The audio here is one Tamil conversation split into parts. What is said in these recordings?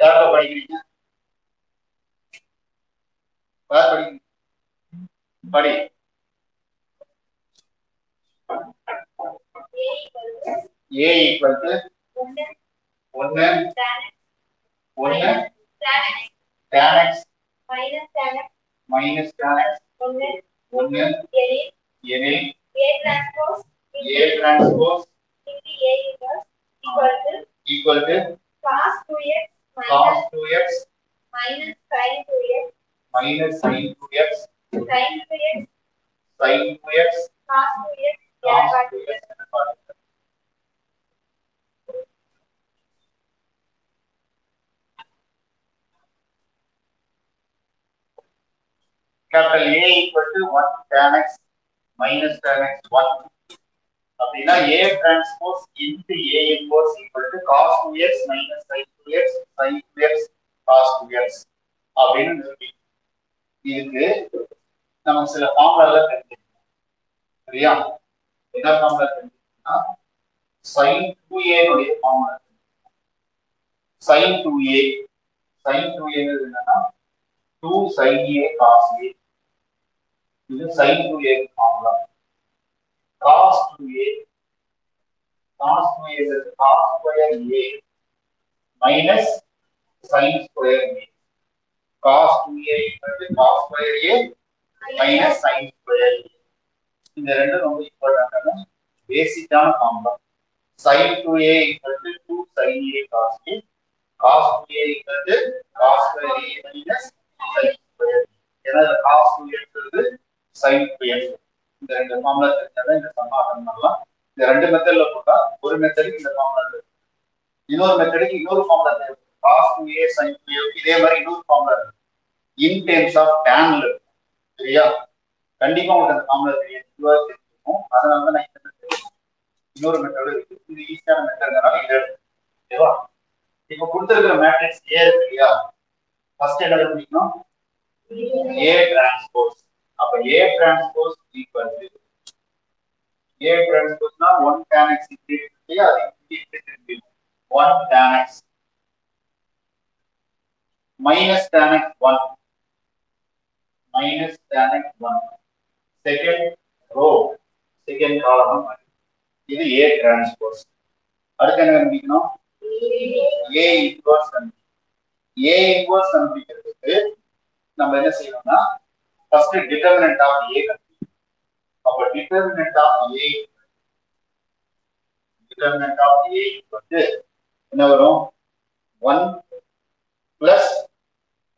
படிக்கிறீங்க? யார் படிக்கிறீங்க? படி. ஏ ஈக்குவல் டு ஒன்னு ஒன்னு tan x. Minus tan x. ஒன்னு எனில். A transpose equal to cos 2x cos 2x minus sin 2x minus sin 2x sin 2x sin 2x cos 2x cos 2x capital A equal to 1 tan x minus tan x 1 அப்படின்னா A transpose into A inverse equal to cos 2x minus sin 2x sin 2x cos 2x அப்படின்னு நிரூபி இதுக்கு நமக்கு சில ஃபார்முலா தெரிஞ்சுக்கணும் சரியா? என்ன ஃபார்முலா தெரிஞ்சுக்கணும்னா sin 2a உடைய formula sin 2a sin 2a ங்கிறது என்னன்னா 2 sin a cos ஏ இது sine two A formula cos 2a cos 2a is cos square a minus sin square a cos 2a equal to cos square a minus sin square a இந்த ரெண்டு ரொம்ப இம்பார்ட்டன்டான பேசிக்கான formula sin 2a equal to 2 sin a cos a cos 2a equal to cos square a minus sin square a ஏன்னா cos 2a ங்கிறது sin 2a இந்த ரெண்டு ஃபார்முலா தெரிஞ்சாதான் இந்த சமாதானம் பண்ணலாம். இந்த ரெண்டு மெத்தட்ல போட்டா ஒரு மெத்தடுக்கு இந்த ஃபார்முலா இருக்கு. இன்னொரு மெத்தடுக்கு இன்னொரு ஃபார்முலா தேவை cos 2a sin 2a இதே மாதிரி இன்னொரு ஃபார்முலா இருக்கு. இன் டேர்ம்ஸ் ஆஃப் டேன்ல சரியா? கண்டிப்பா உங்களுக்கு அந்த ஃபார்முலா தெரியும். இதுவா தெரிஞ்சிருக்கும் அதனால தான் நான் இந்த மெத்தட் இன்னொரு மெத்தட் இருக்கு. இது ஈஸியான மெத்தட்னால இதை ஓகேவா? இப்போ கொடுத்திருக்கிற மேட்ரிக்ஸ் ஏ இருக்கு இல்லையா? ஃபர்ஸ்ட் என்ன பண்ணிக்கணும் ஏ டிரான்ஸ்போஸ் அப்ப A transpose equal to A டிரான்ஸ்போஸ்னா 1 tan x into அது into 1 tan x. Minus tan x 1 minus tan x 1 second row second column இது A transpose. அடுத்து என்ன கண்டுபிடிக்கணும்? A inverse A inverse கண்டுபிடிக்கிறதுக்கு நம்ம என்ன செய்யணும்னா ஃபர்ஸ்ட் டிட்டர்மினன்ட் ஆஃப் ஏ கண்டுபிடிக்கணும். அப்ப determinant of A determinant of A வந்து என்ன வரும் 1 plus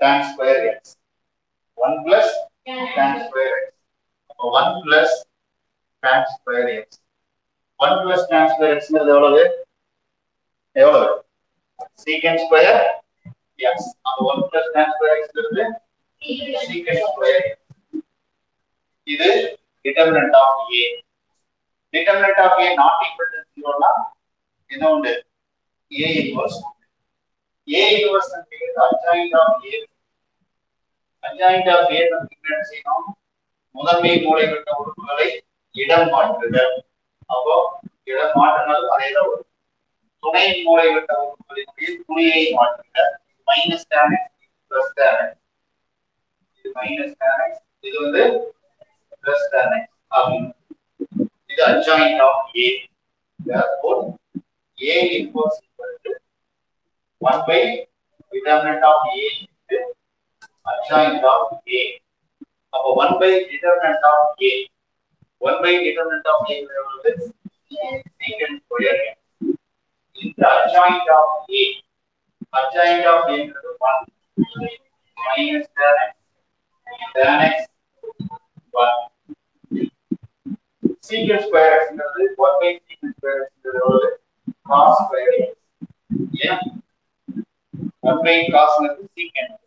tan square x 1 plus tan square x அப்ப 1 plus tan square x 1 plus tan square x ங்கிறது எவ்வளவு எவ்வளவு secant square x அப்ப 1 plus tan square x ங்கிறது secant square x இது determinant of a. Determinant of a not equal to 0 என்ன உண்டு? A inverse உண்டு. A inverse அப்படிங்கிறது adjoint of A. Adjoint of A நமக்கு என்ன செய்யணும்? முதன்மை மூலைவிட்ட உறுப்புகளை இடம் மாற்றுக அப்போ இடம் மாற்றினால் அதே தான் வரும். துணை மூலைவிட்ட உறுப்புகளினுடைய துணியை மாற்றுக minus tan x plus tan x. இது மைனஸ் tan x. இது வந்து plus than um, is a joint of A. Therefore, A equals equal to one by determinant of A into adjoint of A. Now, 1 by determinant of A. 1 by determinant of A is secant square. In the adjoint of A, adjoint of A is 1 minus tan x, tan x 1. சீக்கிரம் square one by 1 by secant square. X ஏன் ஒன் பை காசுங்கிறது சீக்கிரம்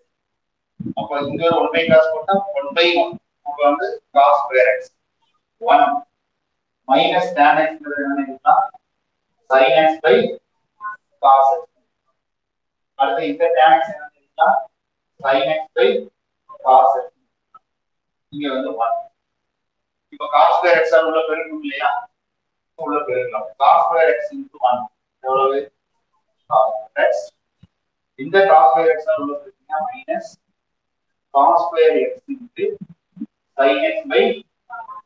அப்போ இங்க ஒரு ஒன் பை காசு போட்டா ஒன் பை ஒன் அப்போ வந்து cos square x one minus tan எக்ஸ்ங்கிறது என்னன்னா sine x by cos x அடுத்து இந்த டேன் எக்ஸ் என்னன்னா sine x by cos x இங்க வந்து ஒன் இப்போ காஸ் ஸ்கொயர் எக்ஸ் உள்ள பெருக்கணும் இல்லையா? உள்ள பெருக்கலாம் cos square x into one எவ்வளவு? எக்ஸ் இந்த காஸ் ஸ்கொயர் எக்ஸ் உள்ள பெருக்கினா minus cos square x into sine x by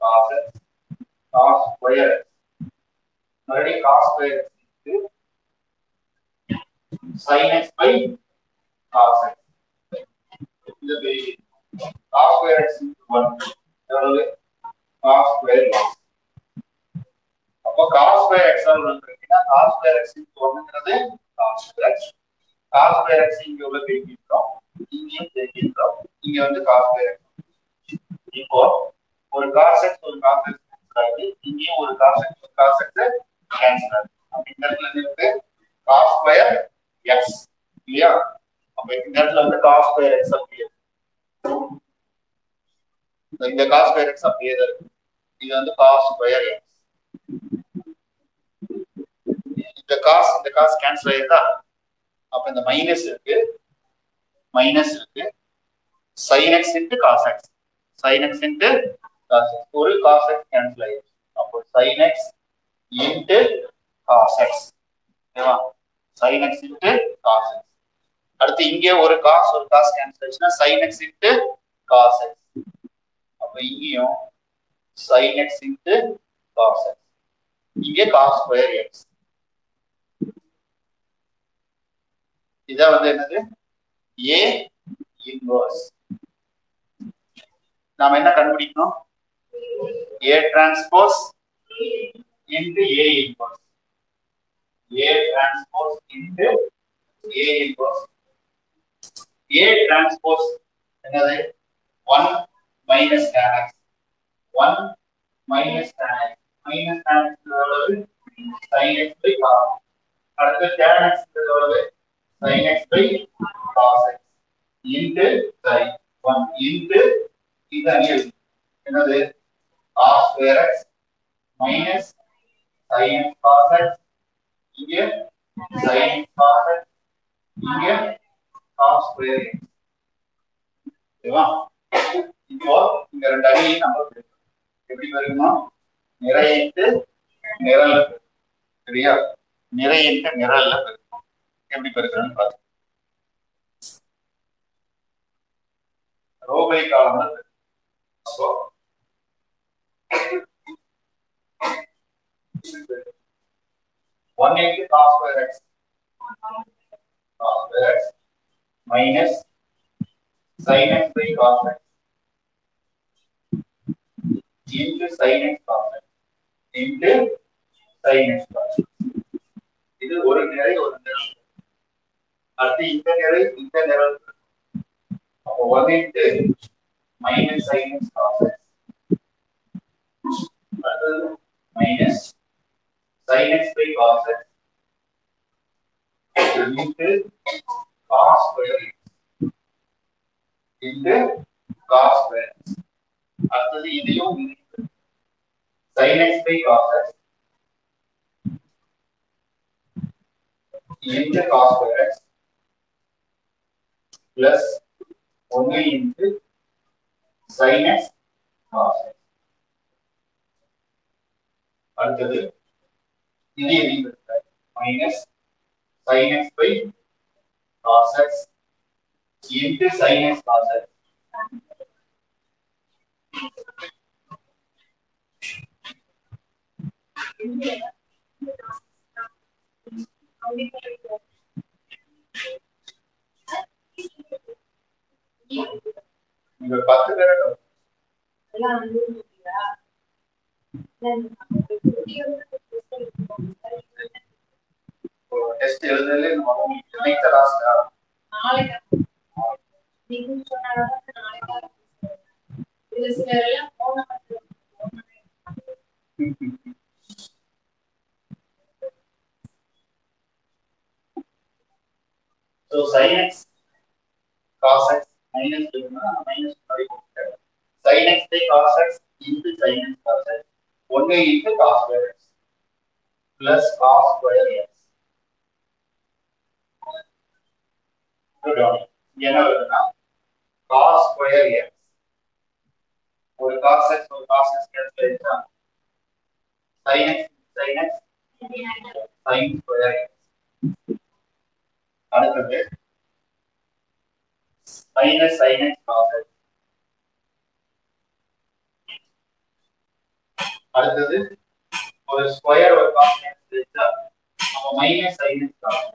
cos x cos square x மறுபடியும் cos square x into sin x by cos x. This is the way cos square x into cos square square அப்போ cos square x காஸ் இருக்குன்னா cos square x into 1ங்கிறது cos square x cos square x இங்க உள்ள பெருக்கிட்டோம் இங்கேயும் பெருக்கிட்டோம் இங்க வந்து காஸ் ஸ்கொயர் இப்போ ஒரு காஸ் எக்ஸ் ஒரு காஸ் எக்ஸ் ஆகுது இங்கேயும் ஒரு காஸ் எக்ஸ் ஒரு காஸ் எக்ஸ் கேன்சல் ஆகுது அப்ப இந்த இடத்துல என்ன இருக்கு cos இல்லையா அப்ப இந்த இடத்துல வந்து காஸ் ஸ்கொயர் எக்ஸ் அப்படியே இந்த காஸ் ஸ்கொயர் எக்ஸ் அப்படியே தான் இருக்கு இது வந்து காஸ் ஸ்கொயர் எக்ஸ் இந்த காஸ் இந்த காஸ் கேன்சல் ஆயிருந்தா அப்ப இந்த மைனஸ் இருக்கு. மைனஸ் இருக்கு. Sine x into cos x sine x into cos x ஒரு காஸ் எக்ஸ் கேன்சல் ஆயிடுச்சு. அப்போ sine x into cos x ஓகேவா sine x into cos x அடுத்து இங்கே ஒரு காஸ் ஒரு காஸ் கேன்சல் ஆயிடுச்சுன்னா sine x into cos x அப்ப இங்கேயும் sin x into cos x இங்கே cos square x இதான் வந்து என்னது a இன்வர்ஸ் நாம என்ன கண்டுபிடிக்கணும் a transpose into a inverse a transpose into a inverse a transpose என்னது 1 minus tan x one minus minus tan அளவு சைன் எக்ஸ் பை காஸ் அடுத்து tan sine x by cos x one into என்னது cos square minus sine cos x sine cos x இங்கே ஓகேவா இப்போ இந்த ரெண்டு அடியை நம்ம எப்படி வருமா நிறையிட்டு நிரல்ல சரியா? நிறையிட்டு நிரல்ல பெருக்கும். எப்படி பெருக்கணும்னு பார்த்து ரோபை காலம் அப்போ one eighty cos square x cos square x minus sine x by cos x into sin x cos x into sin x cos x இது ஒரு நிறை ஒரு நிறை அடுத்து இந்த நிறை இந்த நிறை அப்போ one into minus sin x cos x அடுத்தது minus sin x by cos x into cos square x into cos square x அடுத்தது இதையும் இதையும் sin x by cos x into cos square x plus 1 into sin x cos x அடுத்தது இது எது minus sin x by cos x into sin x cos x இங்க பத்து பேர் டெஸ்ட் எழுதுறதுல நம்ம உங்களுக்கு என்னைக்கு So sin x cos x minus இருக்குன்னா minus மாதிரி போட்டுருக்காரு. sin x by cos x into sin x cos x 1 into cos square x plus cos square x. Good on. என்ன வருதுன்னா cos square x ஒரு காஸ் எக்ஸ் ஒரு காஸ் எக்ஸ் கேன்சல் ஆயிடுச்சா sin x sin x sin square x அடுத்தது minus sine x cos x அடுத்தது ஒரு ஸ்கொயர் ஒரு கான்ஸ்டன்ட் வச்சா நம்ம minus sine x cos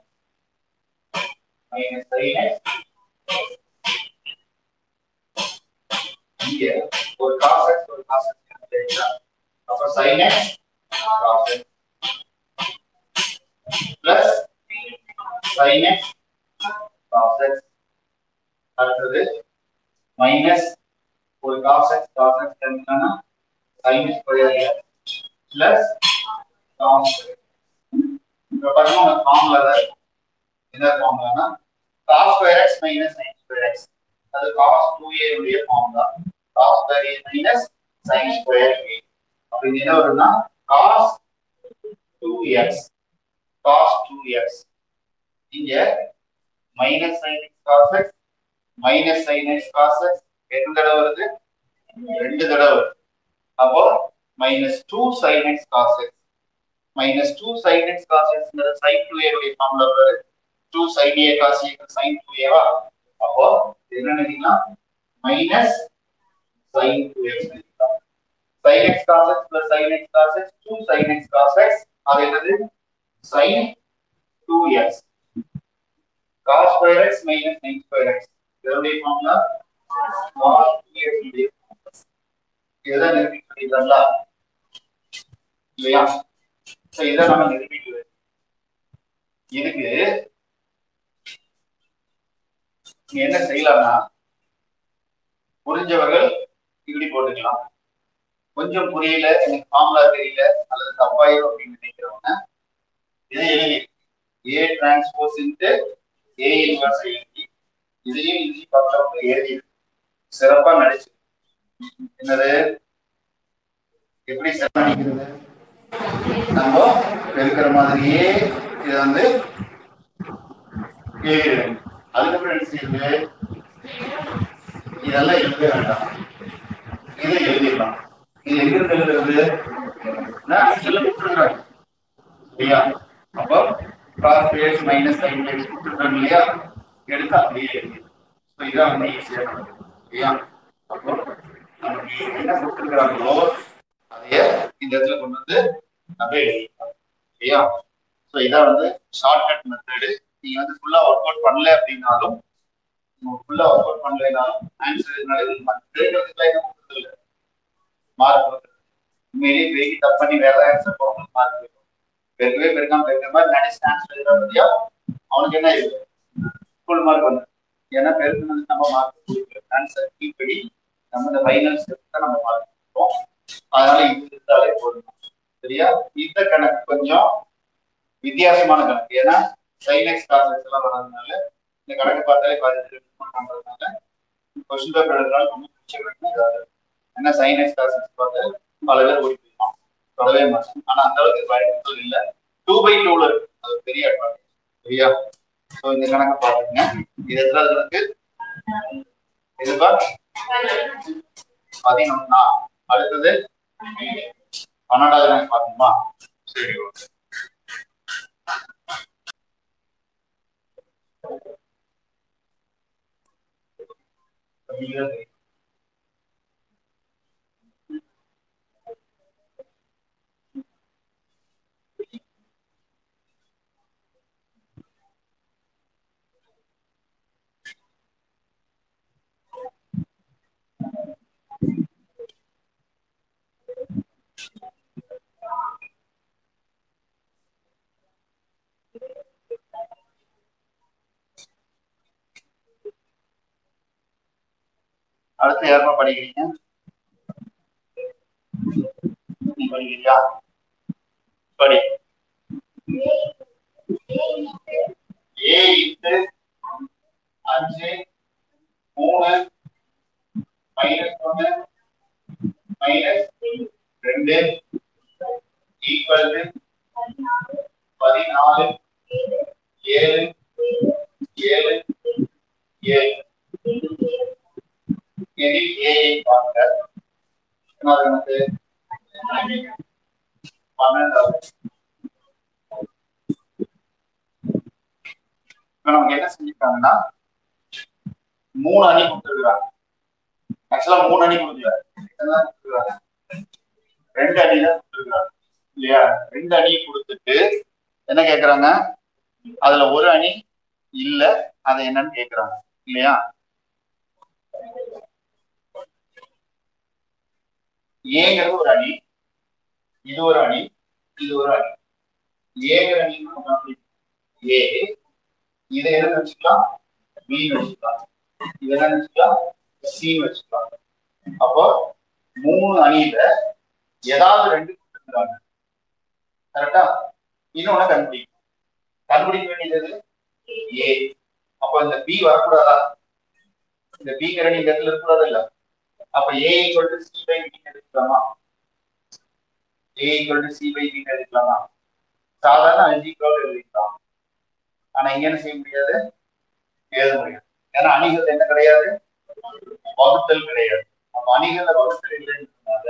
minus sine x இங்க ஒரு காஸ் எக்ஸ் ஒரு காஸ் எக்ஸ் வச்சா அப்ப sine x cos x plus sin x cos x அடுத்தது மைனஸ் ஒரு cos x cos x என்னன்னா sin square x plus cos இப்போ பாருங்க உங்க ஃபார்முலா தான் இருக்கும். என்ன ஃபார்முலானா cos square x minus sin square x அது cos 2a உடைய formula cos square a. Minus sin square a அப்ப இது என்ன வரும்னா cos 2x cos 2x இங்க minus sin x cos x minus sin x cos x. எத்தனை தடவை வருது? ரெண்டு தடவை வருது. அப்போ minus two sin x cos x. Minus two sin x cos x sin 2a உடைய ஃபார்முலா பாரு. Two sin a cos a sin 2a வா அப்போ என்ன நினைக்கலாம் minus sin 2x sin x cos x plus sin x cos x 2 sin x cos x. அது என்னது? sin 2x cos square x minus sin square x. இதனுடைய ஃபார்முலா 2x உடைய இதுதான் நிரூபிக்க இல்லையா? சோ இதை நம்ம நிரூபிக்கிறது இதுக்கு என்ன செய்யலாம்னா புரிஞ்சவர்கள் இப்படி போட்டுக்கலாம். கொஞ்சம் புரியல எனக்கு ஃபார்முலா தெரியல அல்லது தப்பாயிரும் அப்படின்னு நினைக்கிறவங்க இதை எழுதி A transpose into A inverse எழுதி இதையும் எழுதி பக்கத்துல எழுதி சிறப்பா நடிச்சு. என்னது? எப்படி சிறப்பிக்கிறது நம்ம பெருக்கிற மாதிரியே இதை வந்து எழுதிடுங்க. அதுக்கப்புறம் என்ன செய்யுது இதெல்லாம் எழுத வேண்டாம். இது எங்க இல்லையா அப்போ காஸ் பேஸ் மைனஸ் சைன் பேஸ் கொடுத்துருக்காங்க இல்லையா? எடுத்து அப்படியே இருக்கு ஸோ இதான் வந்து ஈஸியாக இல்லையா அப்போ நமக்கு என்ன கொடுத்துருக்காங்களோ அதையே இந்த இடத்துல கொண்டு வந்து அப்படியே இல்லையா ஸோ இதான் வந்து ஷார்ட்கட் மெத்தடு நீங்க வந்து ஃபுல்லா ஒர்க் அவுட் பண்ணல அப்படின்னாலும் ஃபுல்லா ஒர்க் அவுட் பண்ணலைனாலும் ஆன்சர் எதுனாலும் மற்ற என்ன கொடுத்தது இல்லை மார்க் உண்மையிலேயே பெருகி தப்பு பண்ணி வேற ஆன்சர் போகணும் மார்க் போயிடும். பெருக்கவே பெருக்காம பெருக்கிற மாதிரி நினைச்சு ஆன்சர் எழுதுறா பத்தியா அவனுக்கு என்ன இது? ஃபுல் மார்க் வந்து. ஏன்னா பெருக்கினது நம்ம மார்க் கொடுக்கல ஆன்சர் கீழ்படி நம்ம இந்த ஃபைனல் ஸ்டெப் தான் நம்ம மார்க் கொடுப்போம் அதனால இது இருந்தாலே போதும். சரியா? இந்த கணக்கு கொஞ்சம் வித்தியாசமான கணக்கு. ஏன்னா சைனக்ஸ் காசஸ் எல்லாம் வர்றதுனால இந்த கணக்கு பார்த்தாலே பாதி பண்றதுனால கொஸ்டின் பேப்பர் எழுதுனாலும் ரொம்ப பிடிச்ச ஏன்னா சைனஸ் காசஸ் பார்த்து பல பேர் ஓடி போயிருப்பான் தொடவே மாட்டோம் ஆனா அந்த அளவுக்கு பயன்படுத்தல் இல்லை. டூ பை டூல இருக்கு. அது பெரிய அட்வான்டேஜ் சரியா? ஸோ இந்த கணக்கு பாத்துங்க இது எத்தனை கணக்கு இதுப்பா பதினொன்னா. அடுத்தது? பன்னெண்டாவது கணக்கு சரி ஓகே. நீங்க அடுத்து யாருமா படிக்கிறீங்க? நீ படிக்கிறியா படி. ஏ இன்ட்டு அஞ்சு மூணு மைனஸ் ஒன்று மைனஸ் ரெண்டு ஈக்குவல் பதினாலு ஏழு ஏழு ஏழு. எதில் ஏஐ பார்க்க என்ன எனக்கு பன்னெண்டாவது நமக்கு என்ன செஞ்சிருக்காங்கன்னா மூணு அணி கொடுத்துருக்காங்க. ஆக்சுவலா மூணு அணி கொடுக்கல. எத்தனை தான் கொடுத்துருக்காங்க ரெண்டு அணி தான் கொடுத்துருக்காங்க. இல்லையா? ரெண்டு அணி கொடுத்துட்டு என்ன கேக்குறாங்க? அதுல ஒரு அணி இல்ல அது என்னன்னு கேக்குறாங்க. இல்லையா? ஏங்கிறது ஒரு அணி. இது ஒரு அணி இது ஒரு அணி. ஏங்கிற அணி ஏ. இதை என்ன வச்சுக்கலாம் பி வச்சுக்கலாம் இதை என்ன வச்சுக்கலாம் சி வச்சுக்கலாம் அப்போ மூணு அணியில ஏதாவது ரெண்டு கொடுத்துருக்காங்க கரெக்டா இன்னொன்னு கண்டுபிடிக்கும் கண்டுபிடிக்க வேண்டியது ஏ. அப்ப இந்த பி வரக்கூடாதா? இந்த பி கரணி இந்த இடத்துல இருக்கக்கூடாது இல்லை? அப்ப A equal to C by B எடுக்கலாமா A equal to C by B எடுக்கலாமா சாதாரண அல்ஜிப்ராவில் எழுதிக்கலாம். ஆனா இங்க என்ன செய்ய முடியாது. எழுத முடியாது. ஏன்னா அணிகள் என்ன கிடையாது? வகுத்தல் கிடையாது. நம்ம அணிகள வகுத்தல் இல்லைன்றதுனால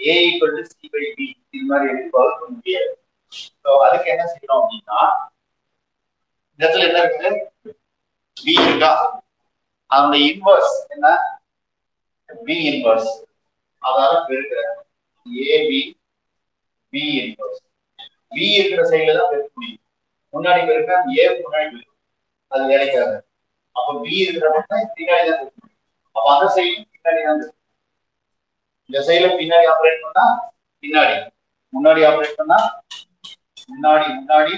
A equal to C by B இது மாதிரி எழுதி வகுக்க முடியாது. ஸோ அதுக்கு என்ன செய்யறோம் அப்படின்னா இந்த இடத்துல என்ன இருக்கு? பி இருக்கா? அந்த இன்வர்ஸ் என்ன? பி இன்வர்ஸ் அதால பெருக்கிற ஏபி பி இன்வர்ஸ் பி இருக்கிற சைடுல தான் பெருக்க முடியும். முன்னாடி பெருக்க ஏ முன்னாடி பெருக்கும் அது வேலைக்காக. அப்ப பி இருக்கிற மட்டும் பின்னாடி தான் பெருக்க முடியும். அப்ப அந்த சைடு பின்னாடி தான் பெருக்கும் இந்த சைடுல பின்னாடி ஆப்ரேட் பண்ணா பின்னாடி. முன்னாடி ஆப்ரேட் பண்ணா முன்னாடி முன்னாடி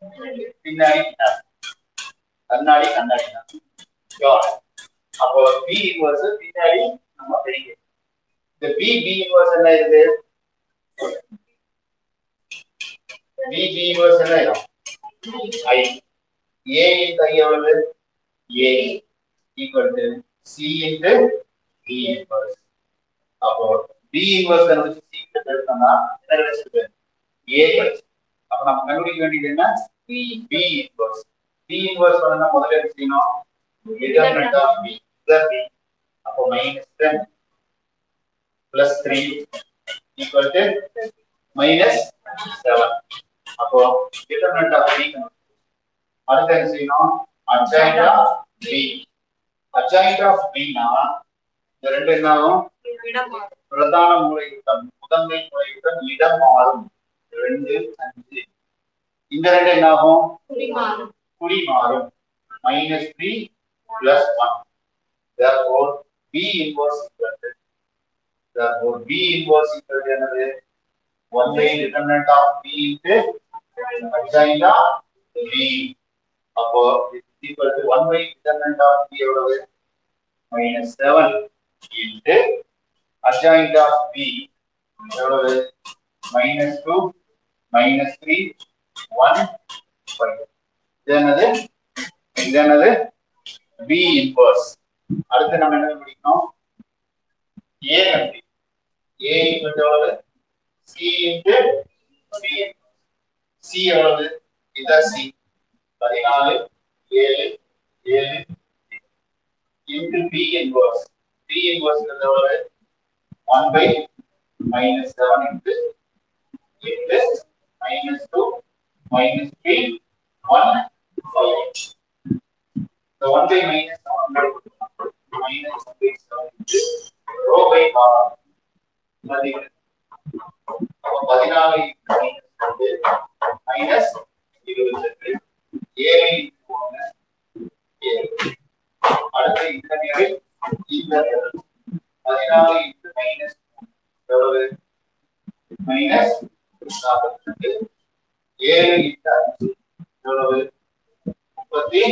பின்னாடி பின்னாடி. கண்ணாடி கண்ணாடி தான். அப்போ பி இன்வர்ஸ் பின்னாடி நம்ம பெரிய. இந்த பி பி இன்வர்ஸ் என்ன இருக்கு பி பி இன்வர்ஸ் என்ன ஐ ஏ இன் ஐ எவ்வளவு? A equal to C into B inverse அப்போ பி இன்வர்ஸ் கண்டுபிடிச்சு சி எடுத்தோம்னா என்ன கிடைச்சிருக்கு? ஏ கிடைச்சது அப்ப நம்ம கண்டுபிடிக்க வேண்டியது என்ன? B B inverse B inverse பண்ணா முதல்ல என்ன செய்யணும்? Determinant of B the b அப்போ minus 10 plus 3 equal to minus 7 அப்போ determinant of b அடுத்து என்ன செய்யணும்? Adjoint of b. Adjoint of b னா இந்த ரெண்டு என்ன ஆகும் பிரதான மூலையுடன் முதன்மை மூலையுடன் இடம் மாறும். ரெண்டு அஞ்சு. இந்த ரெண்டு என்ன ஆகும் குறி மாறும் minus 3 plus 1. Therefore, B inverse equal to therefore B inverse equal to என்னது 1 by determinant of B into adjoint of B. அப்போ it's equal to 1 by determinant of B எவ்வளவு minus 7 into adjoint of B எவ்வளவு minus 2 minus 3 1 5 இது என்னது இது என்னது பி இன்வர்ஸ் அடுத்து நம்ம என்ன பிடிக்கணும்? ஏ கண்டி ஏ ஈக்குவல் எவ்வளவு? சி இன்டு பி சி எவ்வளவு? இதான் சி பதினாலு ஏழு ஏழு into B inverse B inverse எவ்வளவு? One by minus seven into எட்டு minus two minus three one five one by minus seven minus one by மதிப்பு அப்ப பதினாலு மைனஸ் இருபத்தெட்டு ஏழு ஒன்று ஏழு அடுத்து இந்த நிலை இந்த பதினாலு இன்ட்டு மைனஸ் எவ்வளவு மைனஸ் நாற்பத்தி ஏழு இன்ட்டு அஞ்சு எவ்வளவு முப்பத்தி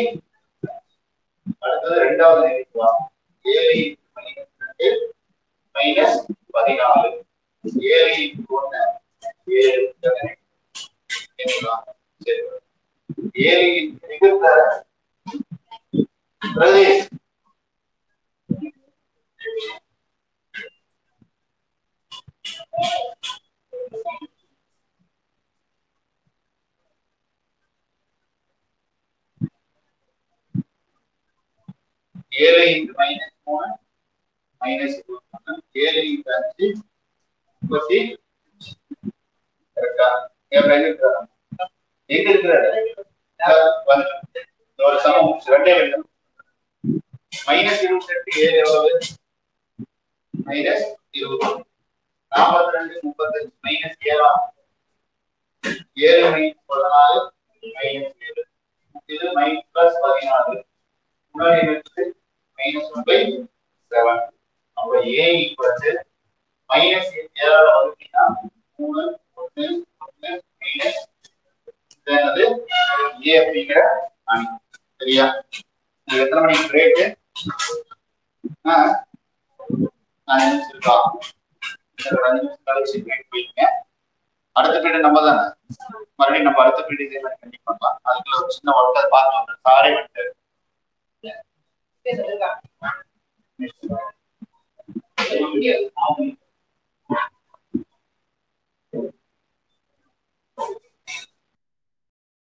அடுத்தது ரெண்டாவது நிலைக்கலாம் ஏழு மைனஸ் பதினாலு ஏழு ஒண்ணு ஏழு ஏழு நிகழ்ந்த பிரதேஷ் ஏழு இன்ட்டு மைனஸ் மூணு மைனஸ் ஏழு இன்ட்டு அஞ்சு முப்பத்தி கரெக்டா? என் பையன் இருக்கிறாரா? எங்க இருக்கிறாரு? ஒரு சமம் ரெண்டே வேண்டும் மைனஸ் இருபத்தி எட்டு ஏழு எவ்வளவு? மைனஸ் இருபது. நாற்பத்தி ரெண்டு முப்பத்தஞ்சு. மைனஸ் ஏழா? ஏழு மைனஸ் பதினாலு மைனஸ் ஏழு. இது மைனஸ் பிளஸ் பதினாலு. முன்னாடி இருக்குது மைனஸ் ஒன் பை செவன் அப்ப ஏ minus மைனஸ் ஏழாவது வகுத்தீங்கன்னா மூணு ஒன்று minus மைனஸ் என்னது ஏ அப்படிங்கிற அணி சரியா இது எத்தனை மணிக்கு பிரேக்கு அஞ்சு நிமிஷம் இருக்கா அஞ்சு நிமிஷம் கழிச்சு பிரேக் அடுத்த பீரியட் நம்ம தானே மறுபடியும் நம்ம அடுத்த பீரியட் இதே மாதிரி கண்டிப்பா பண்ணலாம் அதுக்குள்ள ஒரு சின்ன ஒர்க் அதை பார்த்து சாரி வந்துட்டு 变成这个。